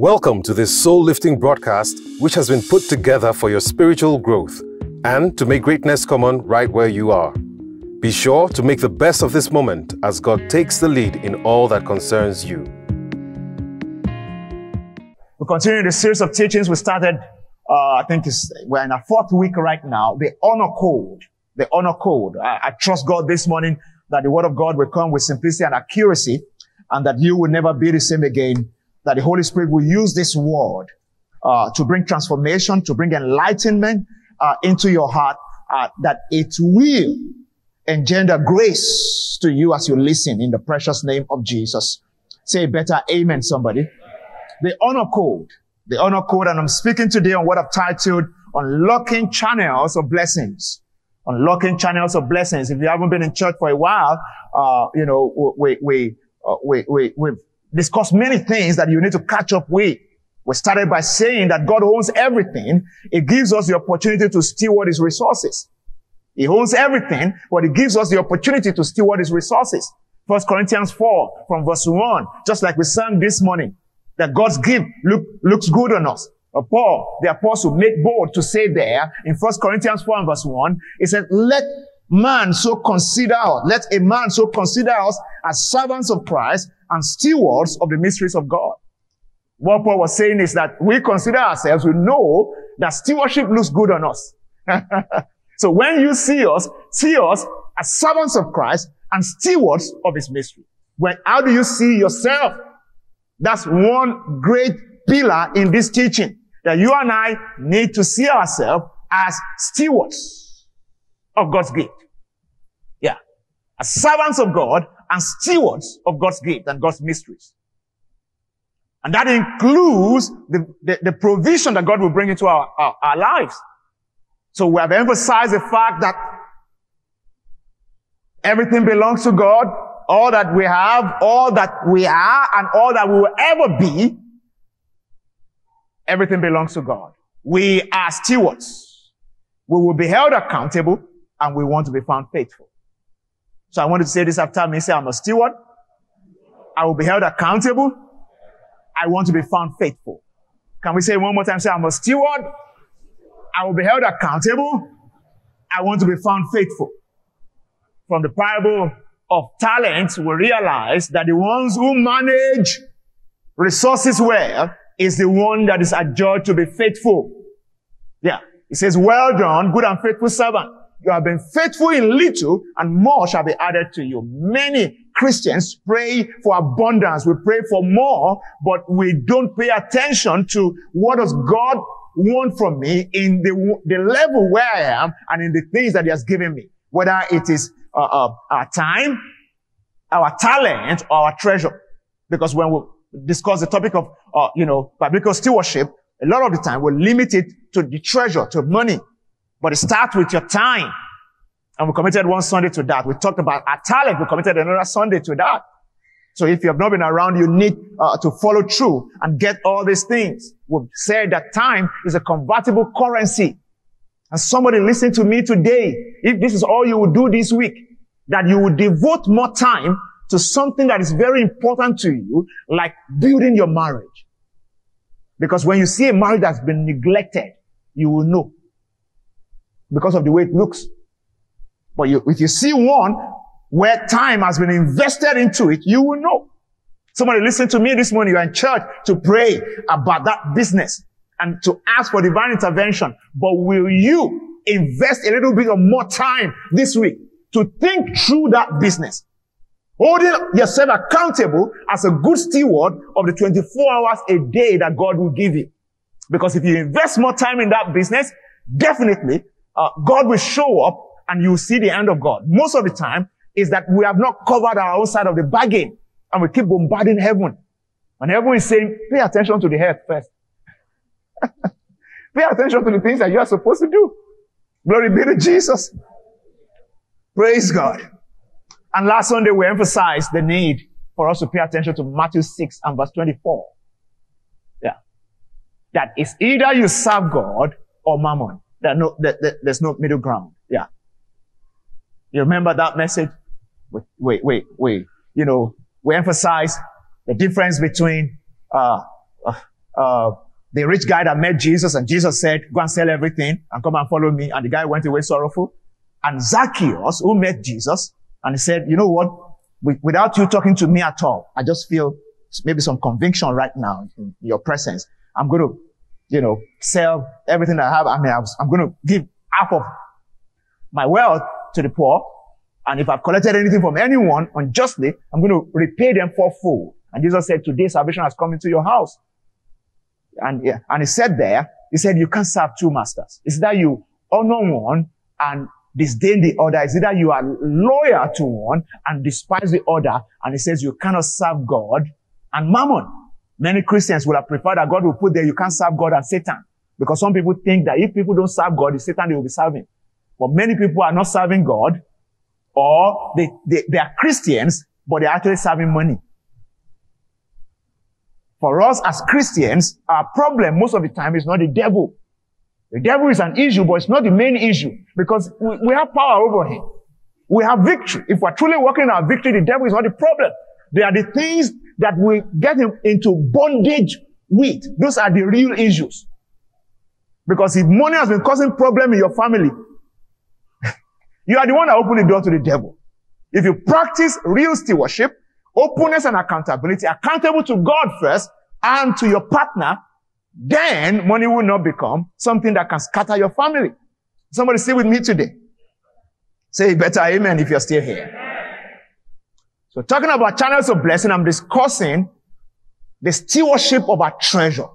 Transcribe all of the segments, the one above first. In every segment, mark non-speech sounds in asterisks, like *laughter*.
Welcome to this soul lifting broadcast, which has been put together for your spiritual growth and to make greatness common right where you are. Be sure to make the best of this moment as God takes the lead in all that concerns you. We're continuing the series of teachings we started, uh, I think we're in our fourth week right now, the honor code. The honor code. I, I trust God this morning that the word of God will come with simplicity and accuracy and that you will never be the same again that the Holy Spirit will use this word uh, to bring transformation, to bring enlightenment uh, into your heart, uh, that it will engender grace to you as you listen in the precious name of Jesus. Say better amen, somebody. The honor code, the honor code, and I'm speaking today on what I've titled Unlocking Channels of Blessings. Unlocking Channels of Blessings. If you haven't been in church for a while, uh, you know, we, we, uh, we, we, we've discuss many things that you need to catch up with. We started by saying that God owns everything. It gives us the opportunity to steward his resources. He owns everything, but he gives us the opportunity to steward his resources. First Corinthians 4 from verse 1, just like we sang this morning, that God's gift look, looks good on us. Uh, Paul, the apostle, made bold to say there in First Corinthians 4 and verse 1, he said, let man so consider us, let a man so consider us as servants of Christ and stewards of the mysteries of God. What Paul was saying is that we consider ourselves, we know that stewardship looks good on us. *laughs* so when you see us, see us as servants of Christ and stewards of his mystery. When, how do you see yourself? That's one great pillar in this teaching that you and I need to see ourselves as stewards of God's gift. Yeah. As servants of God and stewards of God's gift and God's mysteries. And that includes the, the, the provision that God will bring into our, our, our lives. So we have emphasized the fact that everything belongs to God. All that we have, all that we are, and all that we will ever be, everything belongs to God. We are stewards. We will be held accountable and we want to be found faithful. So I wanted to say this after me. Say, I'm a steward. I will be held accountable. I want to be found faithful. Can we say one more time? Say, I'm a steward. I will be held accountable. I want to be found faithful. From the parable of talents, we realize that the ones who manage resources well is the one that is adjudged to be faithful. Yeah. It says, well done, good and faithful servant. You have been faithful in little and more shall be added to you. Many Christians pray for abundance. We pray for more, but we don't pay attention to what does God want from me in the, the level where I am and in the things that he has given me. Whether it is uh, uh, our time, our talent, or our treasure. Because when we discuss the topic of, uh, you know, biblical stewardship, a lot of the time we limit it to the treasure, to money. But it starts with your time. And we committed one Sunday to that. We talked about our talent. We committed another Sunday to that. So if you have not been around, you need uh, to follow through and get all these things. We've said that time is a convertible currency. And somebody listen to me today. If this is all you will do this week, that you will devote more time to something that is very important to you, like building your marriage. Because when you see a marriage that's been neglected, you will know because of the way it looks. But you, if you see one where time has been invested into it, you will know. Somebody listen to me this morning. You're in church to pray about that business and to ask for divine intervention. But will you invest a little bit of more time this week to think through that business? Holding yourself accountable as a good steward of the 24 hours a day that God will give you. Because if you invest more time in that business, definitely uh, God will show up and you will see the end of God. Most of the time is that we have not covered our own side of the bargain and we keep bombarding heaven. And heaven is saying, pay attention to the earth first. *laughs* pay attention to the things that you are supposed to do. Glory be to Jesus. Praise God. And last Sunday we emphasized the need for us to pay attention to Matthew 6 and verse 24. Yeah. That is either you serve God or mammon. There no, there, there, there's no middle ground. Yeah. You remember that message? Wait, wait, wait, wait. You know, we emphasize the difference between, uh, uh, uh, the rich guy that met Jesus and Jesus said, go and sell everything and come and follow me. And the guy went away sorrowful. And Zacchaeus, who met Jesus, and he said, you know what? Without you talking to me at all, I just feel maybe some conviction right now in your presence. I'm going to, you know, sell everything I have. I mean, I'm going to give half of my wealth to the poor. And if I've collected anything from anyone unjustly, I'm going to repay them for full. And Jesus said, today salvation has come into your house. And, yeah, and he said there, he said, you can't serve two masters. It's that you honor one and disdain the other. It's either you are loyal to one and despise the other. And he says you cannot serve God and mammon. Many Christians would have preferred that God will put there, you can't serve God and Satan. Because some people think that if people don't serve God, it's Satan they will be serving. But many people are not serving God or they, they, they are Christians, but they're actually serving money. For us as Christians, our problem most of the time is not the devil. The devil is an issue, but it's not the main issue because we, we have power over him. We have victory. If we're truly working in our victory, the devil is not the problem. They are the things that we get him into bondage with. Those are the real issues. Because if money has been causing problem in your family, *laughs* you are the one that opened the door to the devil. If you practice real stewardship, openness and accountability, accountable to God first and to your partner, then money will not become something that can scatter your family. Somebody stay with me today. Say better amen if you're still here. So talking about channels of blessing, I'm discussing the stewardship of our treasure.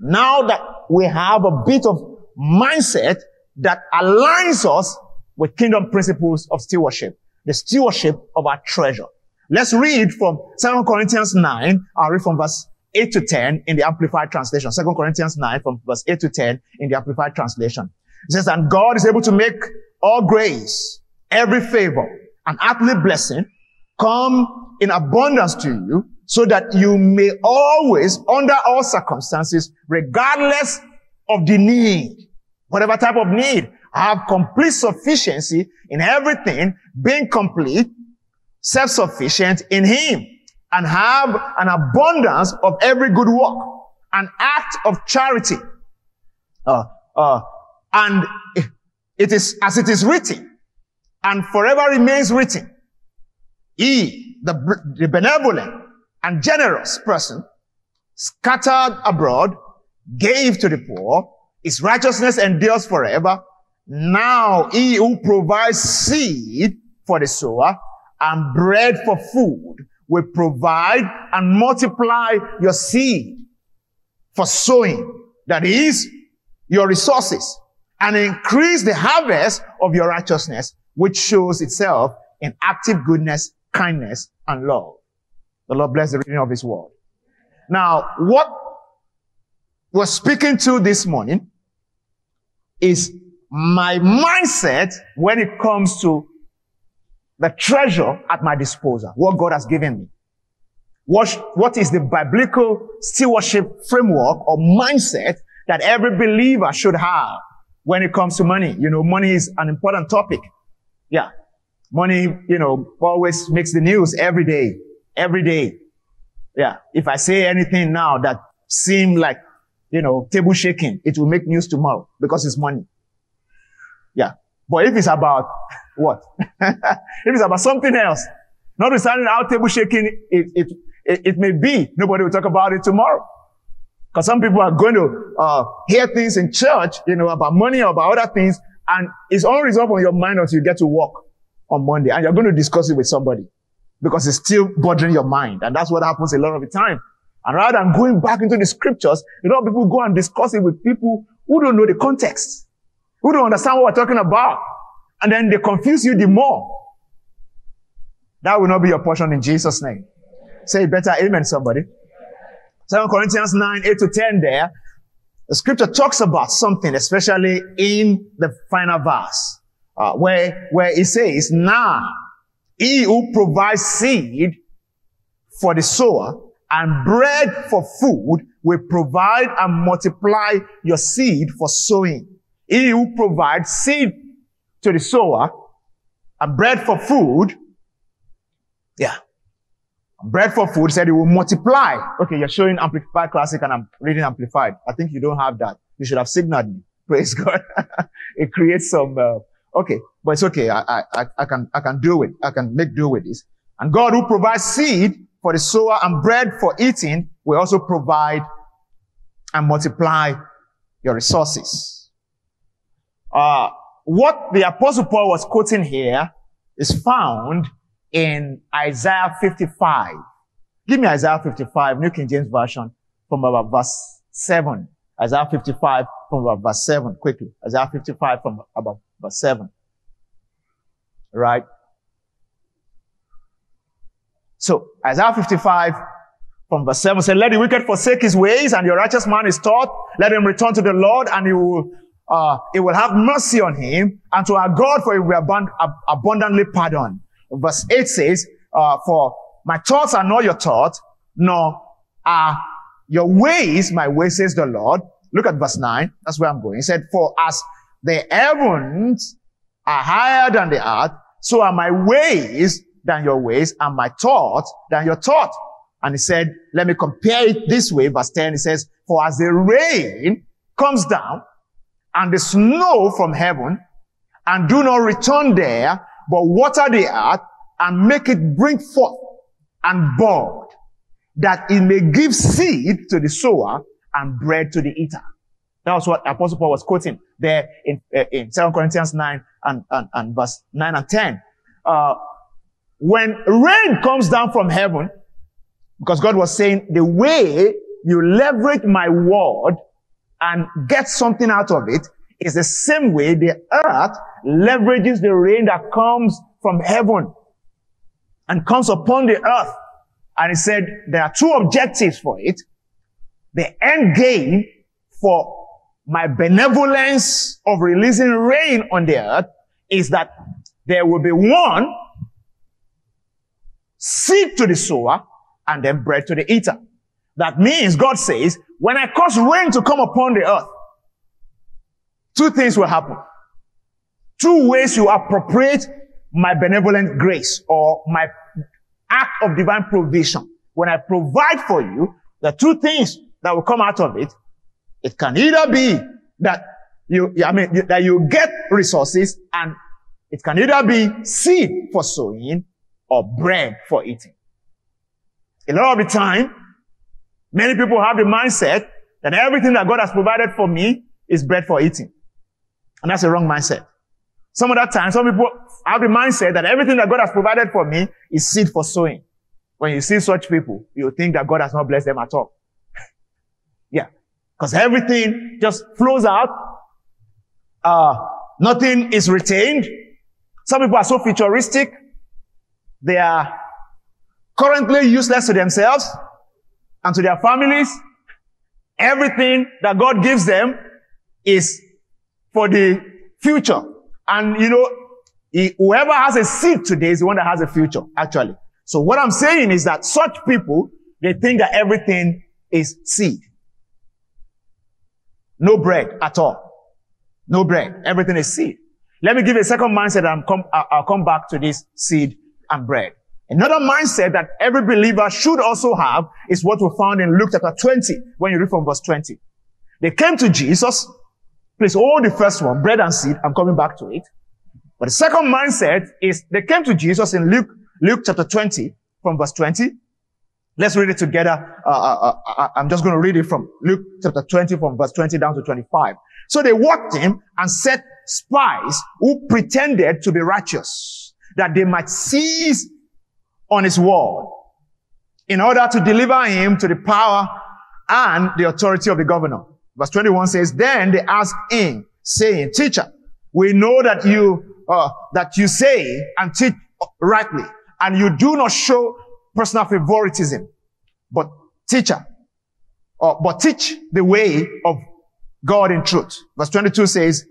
Now that we have a bit of mindset that aligns us with kingdom principles of stewardship, the stewardship of our treasure. Let's read from 2 Corinthians 9. I'll read from verse 8 to 10 in the Amplified Translation. 2 Corinthians 9 from verse 8 to 10 in the Amplified Translation. It says, and God is able to make all grace, every favor, an earthly blessing come in abundance to you so that you may always, under all circumstances, regardless of the need, whatever type of need, have complete sufficiency in everything, being complete, self-sufficient in Him, and have an abundance of every good work, an act of charity. Uh, uh, and it is as it is written, and forever remains written. He, the, the benevolent and generous person, scattered abroad, gave to the poor, his righteousness endures forever. Now he who provides seed for the sower and bread for food will provide and multiply your seed for sowing. That is your resources and increase the harvest of your righteousness, which shows itself in active goodness, kindness, and love. The Lord bless the reading of His word. Now, what we're speaking to this morning is my mindset when it comes to the treasure at my disposal, what God has given me. What, what is the biblical stewardship framework or mindset that every believer should have when it comes to money? You know, money is an important topic. Yeah. Money, you know, always makes the news every day, every day. Yeah. If I say anything now that seem like, you know, table shaking, it will make news tomorrow because it's money. Yeah. But if it's about *laughs* what? *laughs* if it's about something else, notwithstanding how table shaking it, it, it, it, may be, nobody will talk about it tomorrow. Because some people are going to uh, hear things in church, you know, about money or about other things, and it's unresolved on your mind until you get to work on Monday, and you're going to discuss it with somebody because it's still bothering your mind, and that's what happens a lot of the time. And rather than going back into the scriptures, lot of people go and discuss it with people who don't know the context, who don't understand what we're talking about. And then they confuse you the more. That will not be your portion in Jesus' name. Say better amen, somebody. 2 Corinthians 9, 8 to 10 there. The scripture talks about something, especially in the final verse, uh, where, where it says, now, he who provides seed for the sower and bread for food will provide and multiply your seed for sowing. He who provides seed to the sower and bread for food, yeah, bread for food, said it will multiply. Okay, you're showing Amplified Classic and I'm reading Amplified. I think you don't have that. You should have signaled me. Praise *laughs* God. it creates some, uh, okay, but it's okay. I, I, I can, I can do it. I can make do with this. And God who provides seed for the sower and bread for eating will also provide and multiply your resources. Uh, what the apostle Paul was quoting here is found in Isaiah 55. Give me Isaiah 55, New King James Version, from about verse 7. Isaiah 55 from about verse 7, quickly. Isaiah 55 from about verse 7. Right? So, Isaiah 55 from verse 7 said, Let the wicked forsake his ways, and your righteous man is taught. Let him return to the Lord, and he will, uh, he will have mercy on him, and to our God, for he will abund- abundantly pardon. Verse 8 says, uh, For my thoughts are not your thoughts, nor are your ways my ways, says the Lord. Look at verse 9. That's where I'm going. He said, For as the heavens are higher than the earth, so are my ways than your ways, and my thoughts than your thoughts. And he said, let me compare it this way. Verse 10, he says, For as the rain comes down and the snow from heaven and do not return there, but water the earth and make it bring forth and bud, that it may give seed to the sower and bread to the eater. That was what Apostle Paul was quoting there in, uh, in 2 Corinthians 9 and, and, and verse 9 and 10. Uh, when rain comes down from heaven, because God was saying the way you leverage my word and get something out of it is the same way the earth leverages the rain that comes from heaven and comes upon the earth. And he said there are two objectives for it. The end game for my benevolence of releasing rain on the earth is that there will be one seed to the sower and then bread to the eater. That means God says, when I cause rain to come upon the earth, two things will happen. Two ways you appropriate my benevolent grace or my act of divine provision. When I provide for you, the two things that will come out of it, it can either be that you, I mean, that you get resources and it can either be seed for sowing or bread for eating. A lot of the time, many people have the mindset that everything that God has provided for me is bread for eating. And that's a wrong mindset. Some of that time, some people have the mindset that everything that God has provided for me is seed for sowing. When you see such people, you think that God has not blessed them at all. *laughs* yeah. Because everything just flows out. Uh, nothing is retained. Some people are so futuristic. They are currently useless to themselves and to their families. Everything that God gives them is for the future. And you know, whoever has a seed today is the one that has a future, actually. So what I'm saying is that such people, they think that everything is seed. No bread at all. No bread. Everything is seed. Let me give a second mindset come, I'll come back to this seed and bread. Another mindset that every believer should also have is what we found in Luke chapter 20, when you read from verse 20. They came to Jesus. Please hold the first one, bread and seed. I'm coming back to it. But the second mindset is they came to Jesus in Luke, Luke chapter 20 from verse 20. Let's read it together. Uh, uh, uh, uh I'm just going to read it from Luke chapter 20 from verse 20 down to 25. So they walked him and set spies who pretended to be righteous that they might seize on his word in order to deliver him to the power and the authority of the governor. Verse 21 says, Then they asked him, saying, Teacher, we know that you, uh, that you say and teach rightly, and you do not show personal favoritism, but teacher, uh, but teach the way of God in truth. Verse 22 says,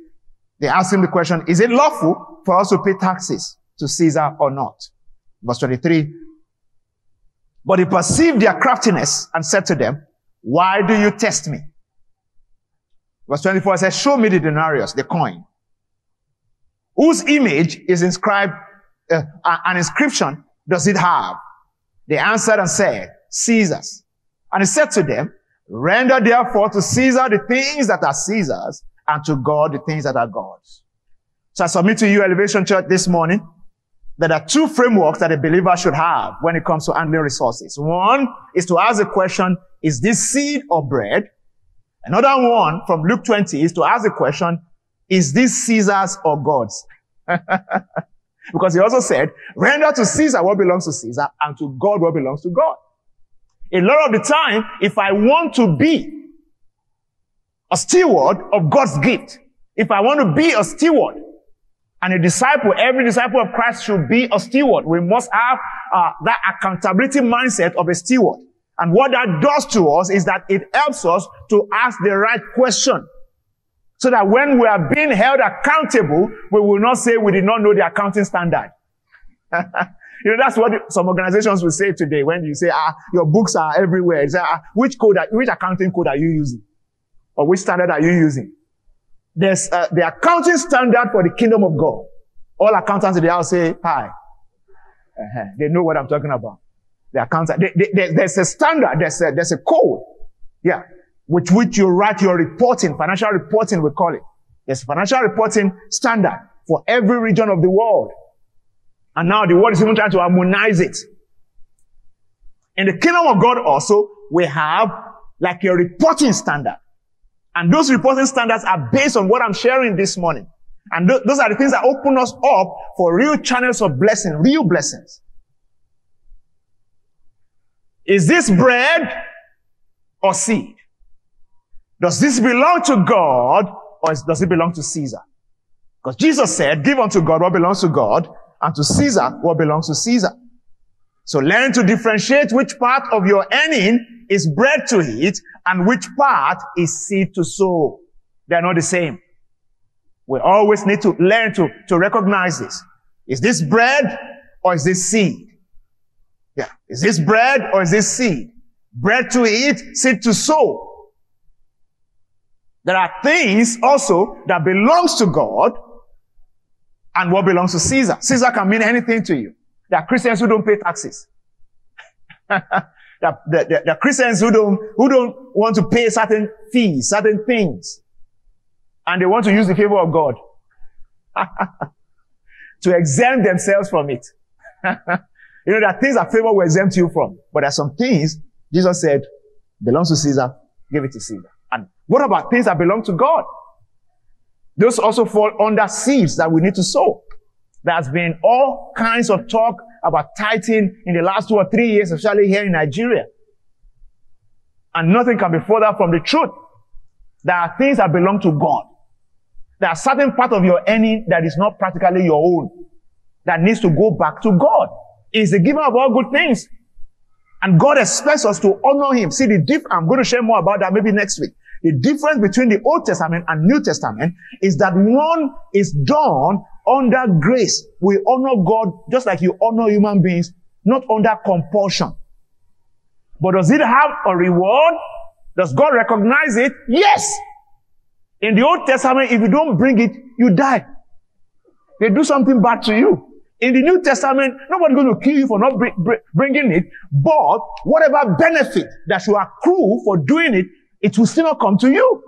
they ask him the question, is it lawful for us to pay taxes to Caesar or not? Verse 23. But he perceived their craftiness and said to them, why do you test me? Verse 24 says, show me the denarius, the coin, whose image is inscribed, uh, an inscription does it have? They answered and said, Caesar's. And he said to them, Render therefore to Caesar the things that are Caesar's and to God the things that are God's. So I submit to you, Elevation Church, this morning, that there are two frameworks that a believer should have when it comes to handling resources. One is to ask the question, is this seed or bread? Another one from Luke 20 is to ask the question, is this Caesar's or God's? *laughs* because he also said, render to Caesar what belongs to Caesar and to God what belongs to God. A lot of the time, if I want to be a steward of God's gift, if I want to be a steward and a disciple, every disciple of Christ should be a steward. We must have uh, that accountability mindset of a steward. And what that does to us is that it helps us to ask the right question. So that when we are being held accountable, we will not say we did not know the accounting standard. *laughs* You know, that's what some organizations will say today when you say, ah, your books are everywhere. Say, ah, which code, are, which accounting code are you using? Or which standard are you using? There's uh, the accounting standard for the kingdom of God. All accountants in the house say, hi. Uh-huh. They know what I'm talking about. The accountant, they, they, there's a standard, there's a, there's a code. Yeah. With which you write your reporting, financial reporting, we call it. There's financial reporting standard for every region of the world. And now the world is even trying to harmonize it. In the kingdom of God also, we have like a reporting standard. And those reporting standards are based on what I'm sharing this morning. And th- those are the things that open us up for real channels of blessing, real blessings. Is this bread or seed? Does this belong to God or does it belong to Caesar? Because Jesus said, give unto God what belongs to God and to Caesar what belongs to Caesar. So learn to differentiate which part of your earning is bread to eat and which part is seed to sow. They're not the same. We always need to learn to, to recognize this. Is this bread or is this seed? Yeah. Is this bread or is this seed? Bread to eat, seed to sow. There are things also that belongs to God and what belongs to Caesar. Caesar can mean anything to you. There are Christians who don't pay taxes. *laughs* there, are, Christians who don't, who don't want to pay certain fees, certain things. And they want to use the favor of God *laughs* to exempt themselves from it. *laughs* you know, there are things that favor will exempt you from. But there are some things Jesus said belongs to Caesar, give it to Caesar. And what about things that belong to God? Those also fall under seeds that we need to sow. There's been all kinds of talk about tithing in the last two or three years, especially here in Nigeria. And nothing can be further from the truth. There are things that belong to God. There are certain part of your earning that is not practically your own, that needs to go back to God. He's the giver of all good things. And God expects us to honor Him. See the diff, I'm going to share more about that maybe next week. The difference between the Old Testament and New Testament is that one is done under grace. We honor God just like you honor human beings, not under compulsion. But does it have a reward? Does God recognize it? Yes. In the Old Testament, if you don't bring it, you die. They do something bad to you. In the New Testament, nobody's going to kill you for not bringing it, but whatever benefit that you accrue for doing it it will still not come to you.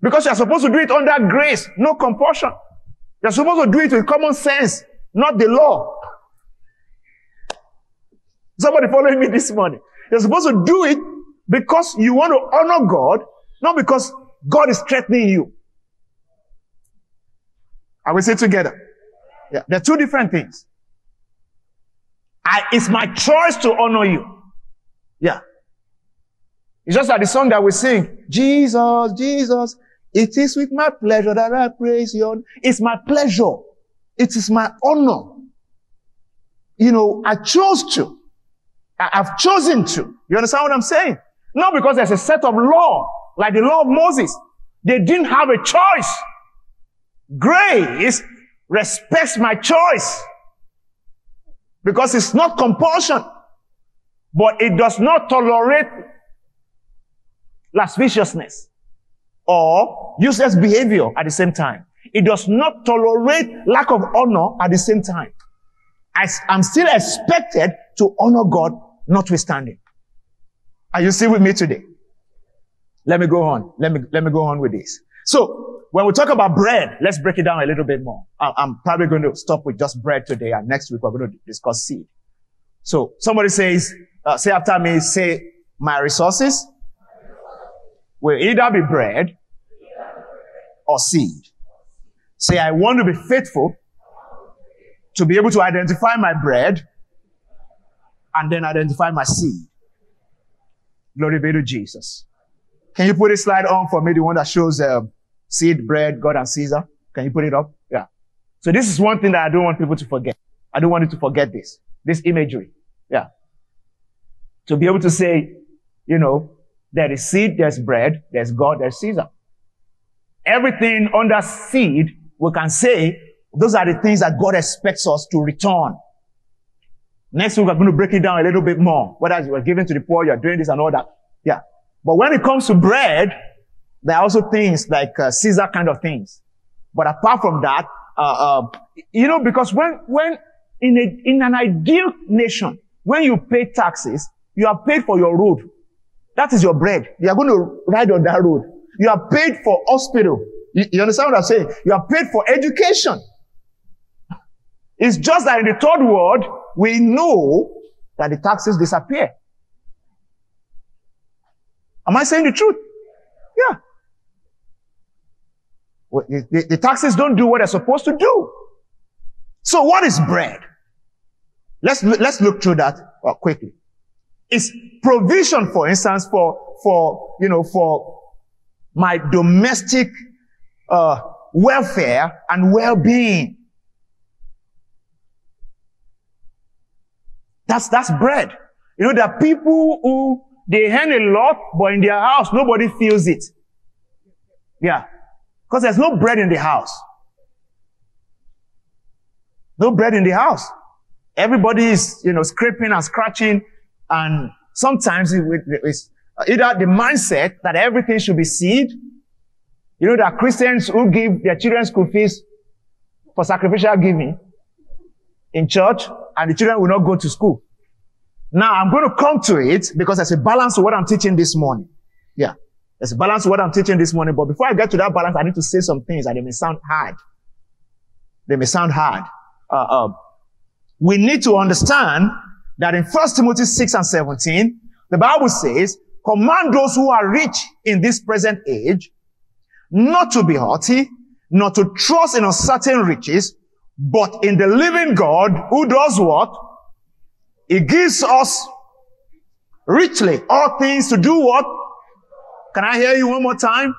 Because you're supposed to do it under grace, no compulsion. You're supposed to do it with common sense, not the law. Somebody following me this morning. You're supposed to do it because you want to honor God, not because God is threatening you. I will say together. Yeah, they're two different things. I, it's my choice to honor you. Yeah. It's just like the song that we sing. Jesus, Jesus, it is with my pleasure that I praise you. It's my pleasure. It is my honor. You know, I chose to. I, have chosen to. You understand what I'm saying? Not because there's a set of law, like the law of Moses. They didn't have a choice. Grace respects my choice. Because it's not compulsion. But it does not tolerate lasciviousness or useless behavior at the same time. It does not tolerate lack of honor at the same time. I, I'm still expected to honor God notwithstanding. Are you still with me today? Let me go on. Let me, let me go on with this. So, when we talk about bread, let's break it down a little bit more. I'm probably going to stop with just bread today and next week we're going to discuss seed. So, somebody says, uh, say after me, say, my resources will either be bread or seed. Say, I want to be faithful to be able to identify my bread and then identify my seed. Glory be to Jesus. Can you put a slide on for me, the one that shows uh, seed, bread, God and Caesar? Can you put it up? Yeah. So this is one thing that I don't want people to forget. I don't want you to forget this, this imagery. Yeah. To be able to say, you know, there is seed, there's bread, there's God, there's Caesar. Everything under seed, we can say, those are the things that God expects us to return. Next week, we're going to break it down a little bit more. Whether you are giving to the poor, you're doing this and all that. Yeah. But when it comes to bread, there are also things like uh, Caesar kind of things. But apart from that, uh, uh, you know, because when, when in a, in an ideal nation, when you pay taxes, you are paid for your road. That is your bread. You are going to ride on that road. You are paid for hospital. You, you understand what I'm saying? You are paid for education. It's just that in the third world, we know that the taxes disappear. Am I saying the truth? Yeah. Well, the, the, taxes don't do what they're supposed to do. So what is bread? Let's, let's look through that uh, quickly. It's provision, for instance, for, for, you know, for my domestic, uh, welfare and well-being. That's, that's bread. You know, there are people who, they earn a lot, but in their house, nobody feels it. Yeah. Because there's no bread in the house. No bread in the house. Everybody is, you know, scraping and scratching. And sometimes it's either the mindset that everything should be seed. You know, are Christians who give their children school fees for sacrificial giving in church and the children will not go to school. Now I'm going to come to it because there's a balance to what I'm teaching this morning. Yeah. There's a balance to what I'm teaching this morning. But before I get to that balance, I need to say some things and they may sound hard. They may sound hard. Uh, uh, we need to understand that in 1 Timothy 6 and 17, the Bible says, command those who are rich in this present age not to be haughty, not to trust in uncertain riches, but in the living God who does what? He gives us richly all things to do what? Can I hear you one more time?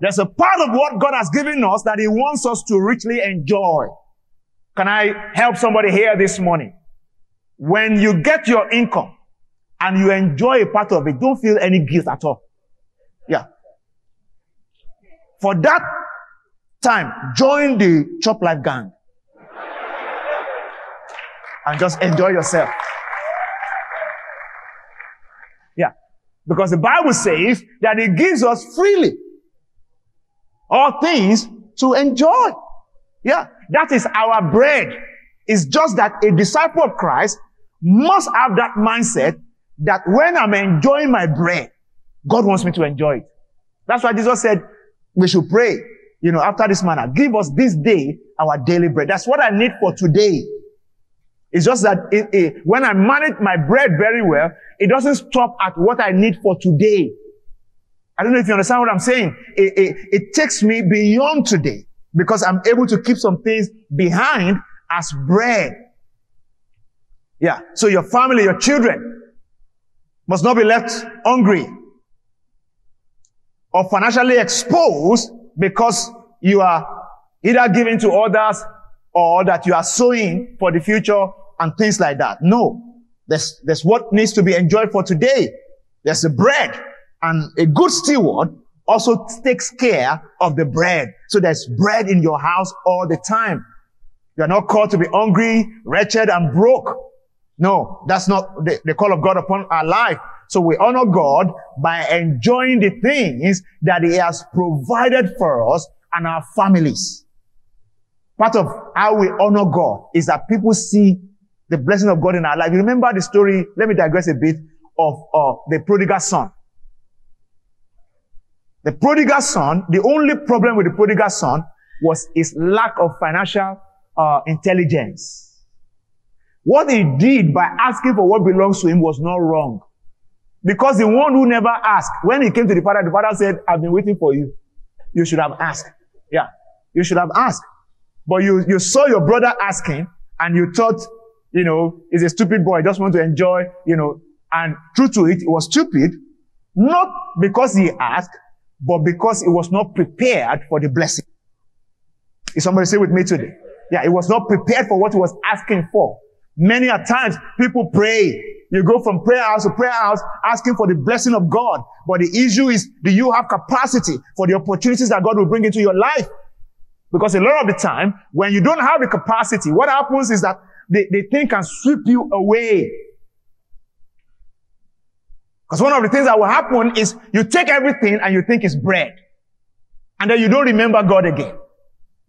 There's a part of what God has given us that He wants us to richly enjoy. Can I help somebody here this morning? When you get your income and you enjoy a part of it, don't feel any guilt at all. Yeah. For that time, join the Chop Life gang. And just enjoy yourself. Yeah. Because the Bible says that it gives us freely all things to enjoy. Yeah. That is our bread. It's just that a disciple of Christ must have that mindset that when I'm enjoying my bread, God wants me to enjoy it. That's why Jesus said we should pray you know, after this manner, give us this day our daily bread. That's what I need for today. It's just that it, it, when I manage my bread very well, it doesn't stop at what I need for today. I don't know if you understand what I'm saying. It, it, it takes me beyond today because I'm able to keep some things behind as bread. Yeah. So your family, your children must not be left hungry or financially exposed because you are either giving to others or that you are sowing for the future and things like that. No. There's, there's what needs to be enjoyed for today. There's the bread and a good steward also takes care of the bread. So there's bread in your house all the time. You are not called to be hungry, wretched, and broke. No, that's not the, the call of God upon our life. So we honor God by enjoying the things that He has provided for us and our families. part of how we honor God is that people see the blessing of God in our life. You remember the story, let me digress a bit, of uh, the prodigal son. The prodigal son, the only problem with the prodigal son was his lack of financial uh, intelligence. What he did by asking for what belongs to him was not wrong. Because the one who never asked, when he came to the father, the father said, I've been waiting for you. You should have asked. Yeah. You should have asked. But you, you saw your brother asking and you thought, you know, he's a stupid boy, just want to enjoy, you know, and true to it, it was stupid, not because he asked, but because he was not prepared for the blessing. Is somebody say with me today? Yeah, he was not prepared for what he was asking for. Many a times people pray. You go from prayer house to prayer house asking for the blessing of God. But the issue is, do you have capacity for the opportunities that God will bring into your life? Because a lot of the time, when you don't have the capacity, what happens is that the, the thing can sweep you away. Because one of the things that will happen is you take everything and you think it's bread. And then you don't remember God again.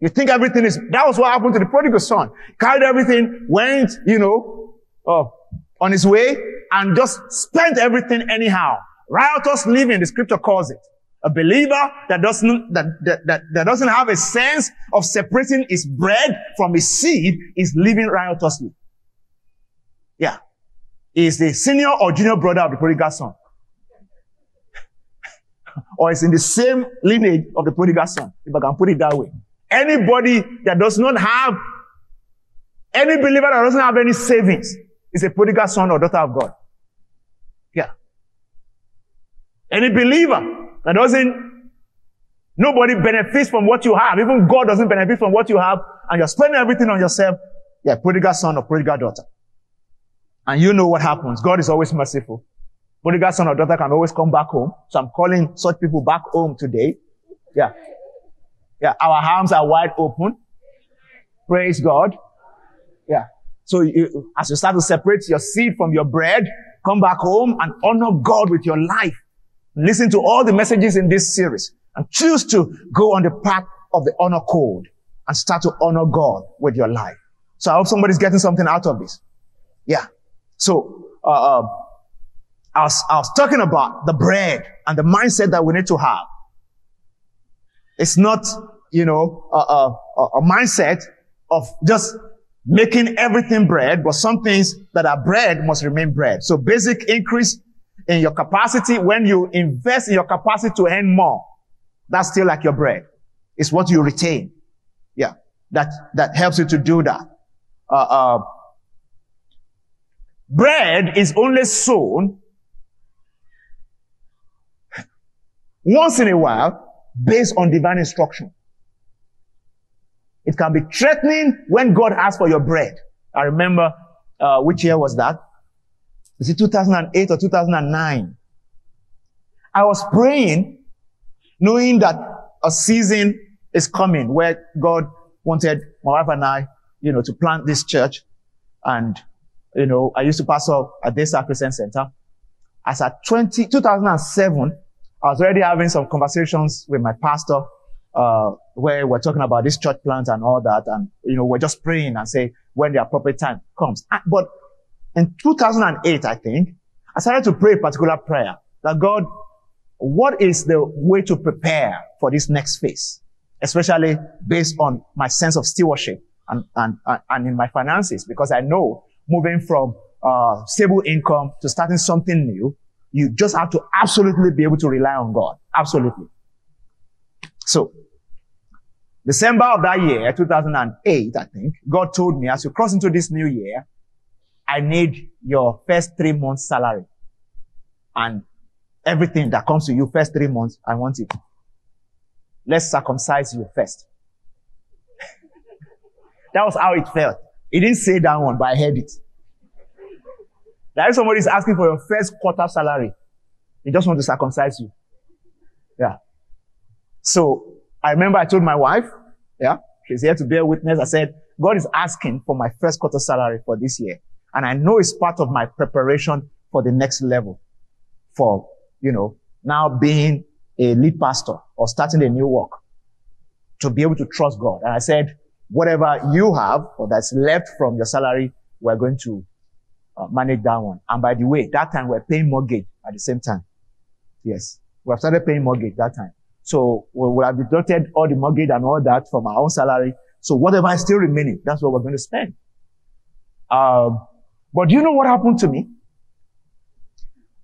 You think everything is, that was what happened to the prodigal son. Carried everything, went, you know, uh, on his way and just spent everything anyhow. Riotous living, the scripture calls it. A believer that doesn't, that, that, that, that doesn't have a sense of separating his bread from his seed is living riotously. Yeah. Is the senior or junior brother of the prodigal son. *laughs* or is in the same lineage of the prodigal son, if I can put it that way. Anybody that does not have, any believer that doesn't have any savings is a prodigal son or daughter of God. Yeah. Any believer that doesn't, nobody benefits from what you have. Even God doesn't benefit from what you have and you're spending everything on yourself. Yeah, prodigal son or prodigal daughter. And you know what happens. God is always merciful. Prodigal son or daughter can always come back home. So I'm calling such people back home today. Yeah. Yeah, our arms are wide open. Praise God. Yeah. So you, as you start to separate your seed from your bread, come back home and honor God with your life. Listen to all the messages in this series and choose to go on the path of the honor code and start to honor God with your life. So I hope somebody's getting something out of this. Yeah. So, uh, uh, I was, I was talking about the bread and the mindset that we need to have. It's not, you know, a, a, a mindset of just making everything bread, but some things that are bread must remain bread. So basic increase in your capacity when you invest in your capacity to earn more. That's still like your bread. It's what you retain. Yeah. That, that helps you to do that. Uh, uh, bread is only sown once in a while based on divine instruction. It can be threatening when God asks for your bread. I remember, uh, which year was that? Is it 2008 or 2009? I was praying, knowing that a season is coming where God wanted my wife and I, you know, to plant this church. And, you know, I used to pastor at this Christian Center. As at 20, 2007, I was already having some conversations with my pastor, uh, where we're talking about this church plant and all that. And, you know, we're just praying and say when the appropriate time comes. Ah, but in 2008, I think, I started to pray a particular prayer that God, what is the way to prepare for this next phase? Especially based on my sense of stewardship and, and, and in my finances, because I know moving from uh, stable income to starting something new, you just have to absolutely be able to rely on God. Absolutely. So, December of that year, 2008, I think, God told me, as you cross into this new year, I need your first three months salary. And everything that comes to you first three months, I want it. Let's circumcise you first. *laughs* that was how it felt. He didn't say that one, but I heard it. That if somebody is asking for your first quarter salary, they just want to circumcise you. Yeah. So I remember I told my wife, yeah, she's here to bear witness. I said, God is asking for my first quarter salary for this year. And I know it's part of my preparation for the next level for, you know, now being a lead pastor or starting a new work to be able to trust God. And I said, whatever you have or that's left from your salary, we're going to uh, manage that one. And by the way, that time we're paying mortgage at the same time. Yes. We have started paying mortgage that time. So we have deducted all the mortgage and all that from our own salary. So whatever is still remaining, that's what we're going to spend. Um, but do you know what happened to me?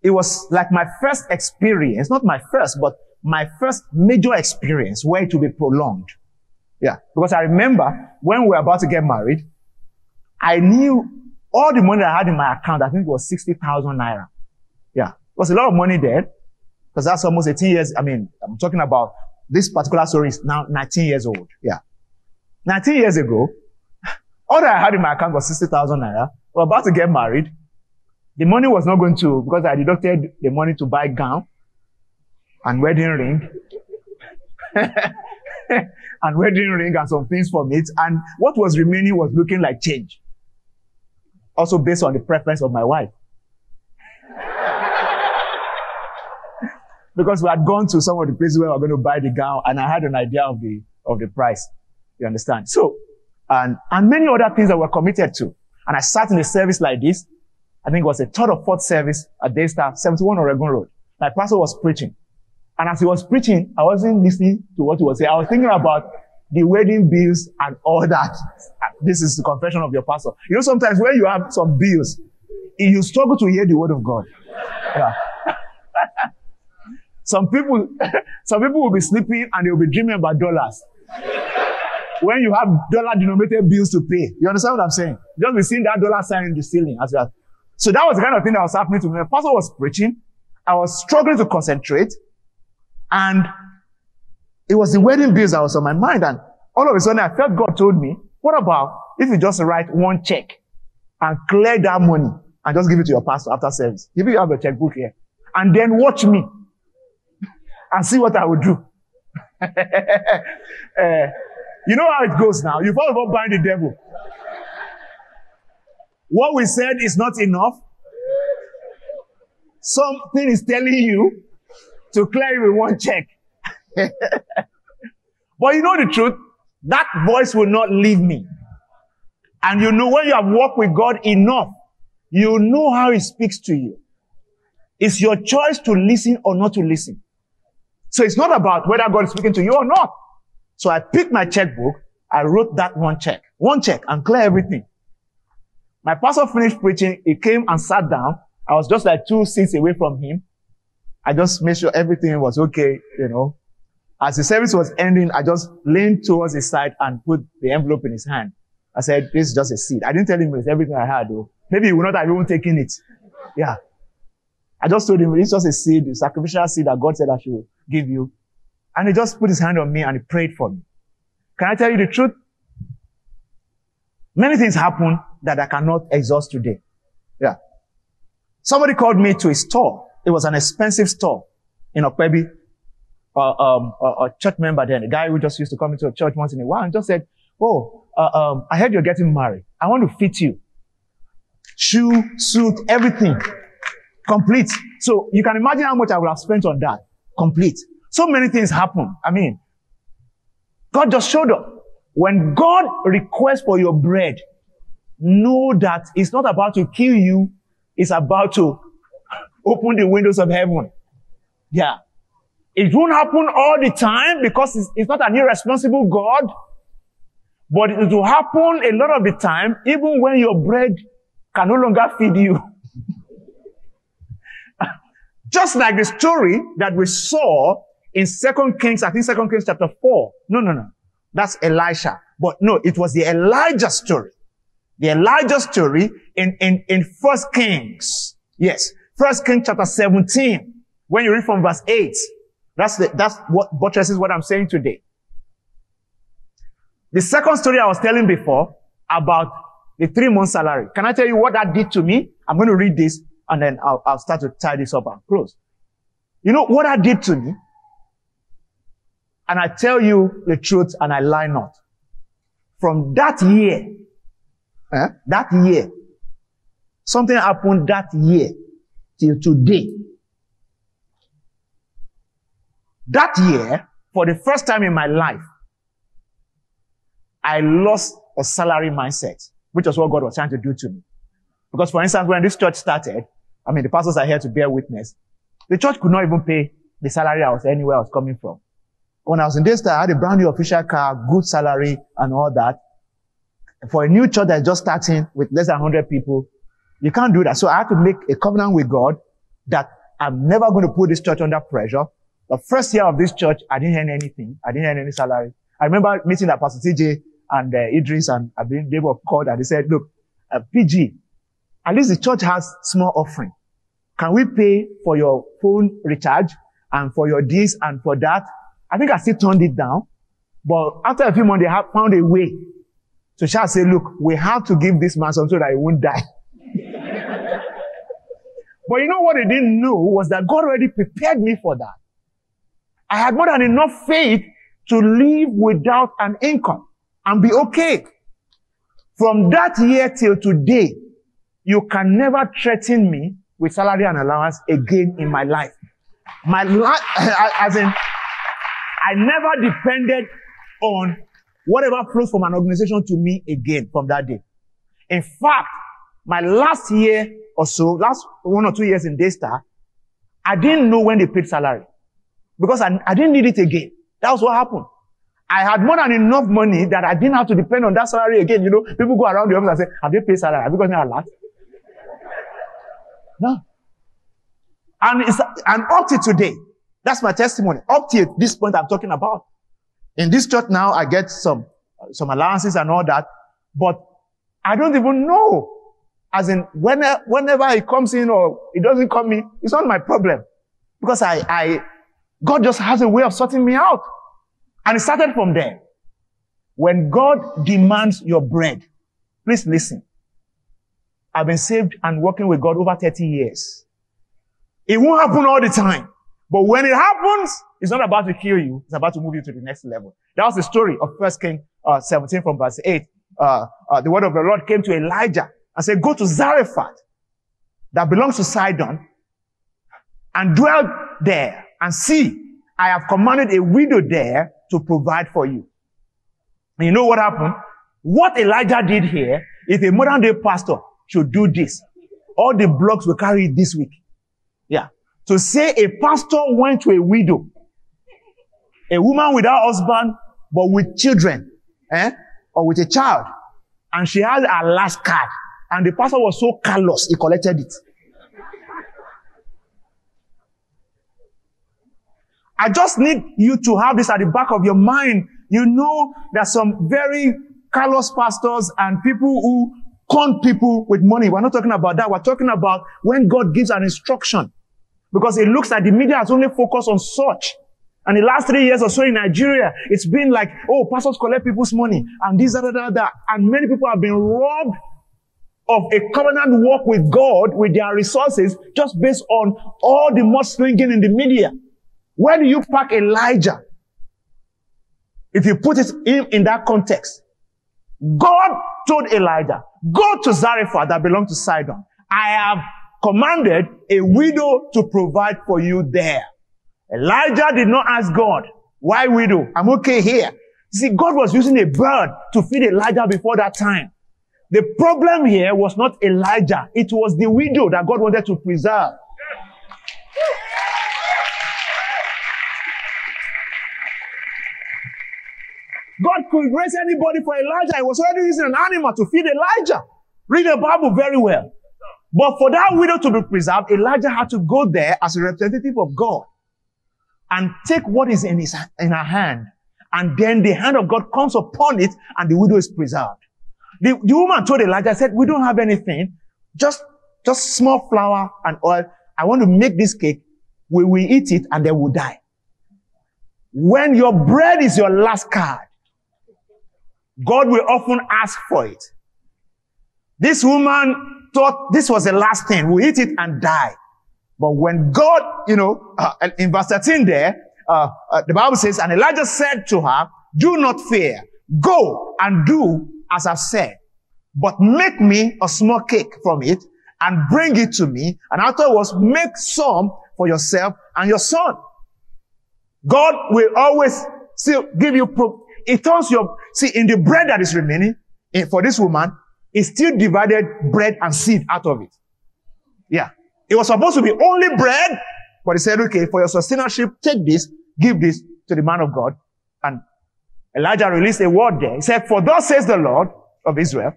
It was like my first experience, not my first, but my first major experience where it will be prolonged. Yeah. Because I remember when we were about to get married, I knew all the money I had in my account, I think it was 60,000 naira. Yeah. It was a lot of money then. because that's almost 18 years. I mean, I'm talking about this particular story is now 19 years old. Yeah. 19 years ago, *sighs* all that I had in my account was 60,000 naira. We were about to get married. The money was not going to, because I deducted the money to buy gown and wedding ring. *laughs* and wedding ring and some things from it. And what was remaining was looking like change. Also based on the preference of my wife. because we had gone to some of the places where we were going to buy the gown and I had an idea of the, of the price. You understand? So, and, and many other things that we're committed to. And I sat in a service like this. I think it was a third or fourth service at Daystar, 71 Oregun Road. My pastor was preaching. And as he was preaching, I wasn't listening to what he was saying. I was thinking about the wedding bills and all that. This is the confession of your pastor. You know, sometimes when you have some bills, you struggle to hear the word of God. Yeah. *laughs* some people, *laughs* some people will be sleeping and they'll be dreaming about dollars. when you have dollar denominated bills to pay. You understand what I'm saying? Just be seeing that dollar sign in the ceiling as well. So that was the kind of thing that was happening to me. Pastor was preaching. I was struggling to concentrate. And it was the wedding bills that was on my mind. And all of a sudden I felt God told me, what about if you just write one check and clear that money and just give it to your pastor after service? If you have a checkbook here and then watch me and see what I will do. uh, *laughs* you know how it goes now. You've all about buying the devil. What we said is not enough. Something is telling you to clear it with one check. *laughs* but you know the truth? That voice will not leave me. And you know when you have walked with God enough, you know how He speaks to you. It's your choice to listen or not to listen. So it's not about whether God is speaking to you or not. So I picked my checkbook. I wrote that one check, one check and clear everything. My pastor finished preaching. He came and sat down. I was just like two seats away from him. I just made sure everything was okay, you know. As the service was ending, I just leaned towards his side and put the envelope in his hand. I said, this is just a seed. I didn't tell him everything I had though. Maybe he would not have even taken it. Yeah. I just told him it's just a seed, a sacrificial seed that God said I should give you. And he just put his hand on me and he prayed for me. Can I tell you the truth? Many things happen that I cannot exhaust today. Yeah. Somebody called me to a store it was an expensive store in Opebi. Uh, um, a, a, church member then, a guy who just used to come into a church once in a while and just said, Oh, uh, um, I heard you're getting married. I want to fit you. Shoe, suit, everything. Complete. So you can imagine how much I would have spent on that. Complete. So many things happen. I mean, God just showed up. When God requests for your bread, know that it's not about to kill you. It's about to open the windows of heaven. Yeah. It won't happen all the time because it's, it's not an irresponsible God. But it will happen a lot of the time, even when your bread can no longer feed you. *laughs* Just like the story that we saw in Second Kings, I think Second Kings chapter 4. No, no, no. That's Elisha. But no, it was the Elijah story. The Elijah story in, in, in First Kings. Yes. First King chapter 17, when you read from verse 8, that's the, that's what buttresses what I'm saying today. The second story I was telling before about the three month salary. Can I tell you what that did to me? I'm going to read this and then I'll, I'll start to tie this up and close. You know what that did to me? And I tell you the truth and I lie not. From that year, eh, that year, something happened that year till today. That year, for the first time in my life, I lost a salary mindset, which was what God was trying to do to me. Because for instance, when this church started, I mean, the pastors are here to bear witness. The church could not even pay the salary I was anywhere I was coming from. When I was in Daystar, I had a brand new official car, good salary and all that. For a new church that's just starting with less than 100 people, you can't do that. So I had to make a covenant with God that I'm never going to put this church under pressure. The first year of this church, I didn't earn anything. I didn't earn any salary. I remember meeting that Pastor TJ and uh, Idris and believe they were called and they said, look, uh, PG, at least the church has small offering. Can we pay for your phone recharge and for your this and for that? I think I still turned it down. But after a few months, they have found a way to shall say, look, we have to give this man something so that he won't die. *laughs* but you know what they didn't know was that God already prepared me for that. I had more than enough faith to live without an income and be okay. From that year till today, you can never threaten me with salary and allowance again in my life. My life, *laughs* as in, I never depended on whatever flows from an organization to me again from that day. In fact, my last year or so, last one or two years in Daystar, I didn't know when they paid salary because I, I didn't need it again. That was what happened. I had more than enough money that I didn't have to depend on that salary again. You know, people go around the office and say, have they paid salary? Have you gotten a lot? No. And it's, and up to today, that's my testimony. Up to this point I'm talking about. In this church now, I get some, some allowances and all that, but I don't even know. As in, whenever, whenever it comes in or it doesn't come in, it's not my problem. Because I, I, God just has a way of sorting me out. And it started from there. When God demands your bread, please listen. I've been saved and working with God over 30 years. It won't happen all the time. But when it happens, it's not about to kill you. It's about to move you to the next level. That was the story of First King uh, 17 from verse 8. Uh, uh, the word of the Lord came to Elijah and said, go to Zarephath that belongs to Sidon and dwell there and see, I have commanded a widow there to provide for you. And you know what happened? What Elijah did here, if a modern day pastor should do this, all the blocks will carry it this week. Yeah. To say a pastor went to a widow, a woman without husband, but with children, eh? Or with a child. And she had her last card. And the pastor was so callous, he collected it. I just need you to have this at the back of your mind. You know, there's some very callous pastors and people who con people with money. We're not talking about that. We're talking about when God gives an instruction. Because it looks like the media has only focused on such. And the last three years or so in Nigeria, it's been like, oh, pastors collect people's money and this, that, that, that. And many people have been robbed of a covenant walk with God with their resources just based on all the mudslinging in the media. Where do you pack Elijah? If you put it in, in that context, God told Elijah, go to Zarephath that belonged to Sidon. I have commanded a widow to provide for you there. Elijah did not ask God, why widow? I'm okay here. See, God was using a bird to feed Elijah before that time. The problem here was not Elijah. It was the widow that God wanted to preserve. God could raise anybody for Elijah. He was already using an animal to feed Elijah. Read the Bible very well. But for that widow to be preserved, Elijah had to go there as a representative of God and take what is in his, in her hand. And then the hand of God comes upon it and the widow is preserved. The, the woman told Elijah, said, we don't have anything. Just, just small flour and oil. I want to make this cake. We will eat it and then we'll die. When your bread is your last card, God will often ask for it. This woman thought this was the last thing. We eat it and die. But when God, you know, uh, in verse 13 there, uh, uh, the Bible says, and Elijah said to her, do not fear. Go and do as I've said. But make me a small cake from it and bring it to me. And afterwards, make some for yourself and your son. God will always still give you, pro- it turns your, see, in the bread that is remaining, in, for this woman, it still divided bread and seed out of it. Yeah. It was supposed to be only bread, but he said, okay, for your sustainship, take this, give this to the man of God. And Elijah released a word there. He said, for thus says the Lord of Israel,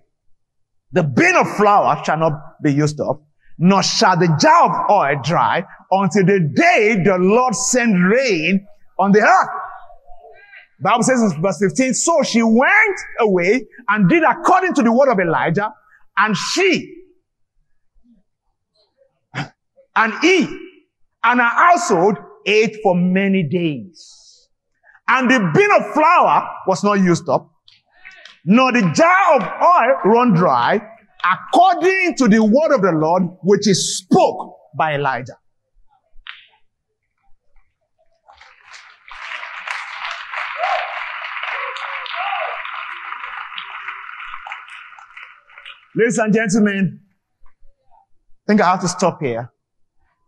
the bin of flour shall not be used up, nor shall the jar of oil dry until the day the Lord send rain on the earth. Bible says in verse 15, so she went away and did according to the word of Elijah, and she and he and her household ate for many days. And the bin of flour was not used up, nor the jar of oil run dry, according to the word of the Lord, which is spoke by Elijah. Ladies and gentlemen, I think I have to stop here.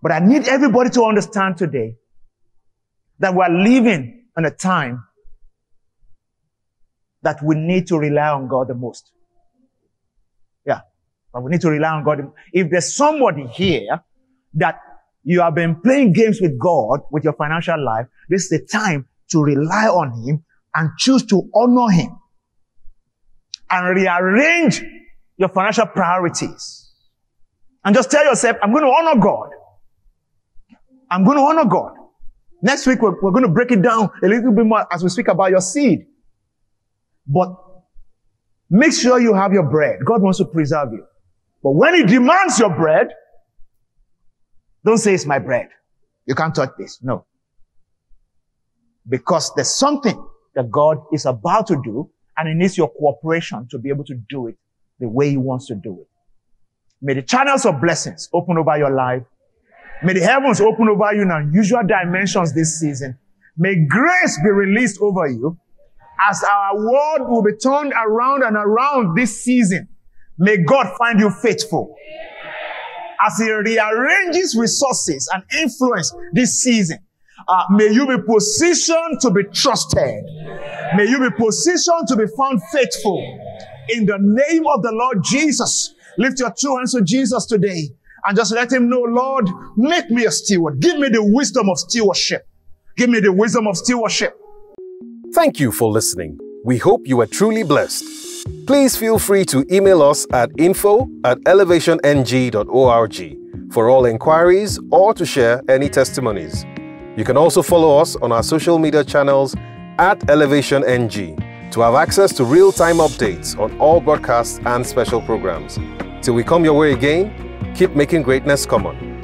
But I need everybody to understand today that we're living in a time that we need to rely on God the most. Yeah. But we need to rely on God. If there's somebody here that you have been playing games with God with your financial life, this is the time to rely on Him and choose to honor Him and rearrange your financial priorities. And just tell yourself, I'm going to honor God. I'm going to honor God. Next week, we're, we're going to break it down a little bit more as we speak about your seed. But make sure you have your bread. God wants to preserve you. But when He demands your bread, don't say it's my bread. You can't touch this. No. Because there's something that God is about to do and He needs your cooperation to be able to do it the way He wants to do it. May the channels of blessings open over your life May the heavens open over you in unusual dimensions this season. May grace be released over you as our world will be turned around and around this season. May God find you faithful. As He rearranges resources and influence this season, uh, may you be positioned to be trusted. May you be positioned to be found faithful. In the name of the Lord Jesus, lift your two hands to Jesus today and just let him know, Lord, make me a steward. Give me the wisdom of stewardship. Give me the wisdom of stewardship. Thank you for listening. We hope you were truly blessed. Please feel free to email us at info at elevationng.org for all inquiries or to share any testimonies. You can also follow us on our social media channels at ElevationNG to have access to real time updates on all broadcasts and special programs. Till we come your way again, Keep making greatness common.